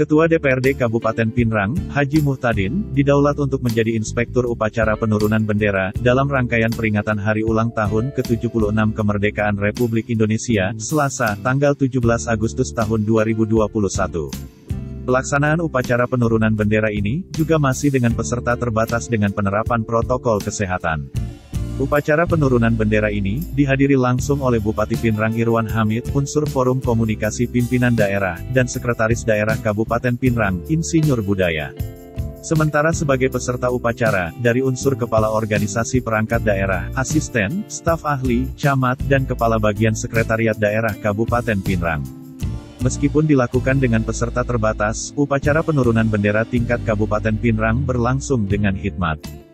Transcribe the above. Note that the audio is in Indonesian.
Ketua DPRD Kabupaten Pinrang, Haji Muhtadin, didaulat untuk menjadi Inspektur Upacara Penurunan Bendera, dalam rangkaian peringatan Hari Ulang Tahun ke-76 Kemerdekaan Republik Indonesia, Selasa, tanggal 17 Agustus tahun 2021. Pelaksanaan upacara penurunan bendera ini, juga masih dengan peserta terbatas dengan penerapan protokol kesehatan. Upacara penurunan bendera ini, dihadiri langsung oleh Bupati Pinrang Irwan Hamid, unsur Forum Komunikasi Pimpinan Daerah, dan Sekretaris Daerah Kabupaten Pinrang, Insinyur Budaya. Sementara sebagai peserta upacara, dari unsur kepala organisasi perangkat daerah, asisten, staf ahli, camat, dan kepala bagian sekretariat daerah Kabupaten Pinrang. Meskipun dilakukan dengan peserta terbatas, upacara penurunan bendera tingkat Kabupaten Pinrang berlangsung dengan hikmat.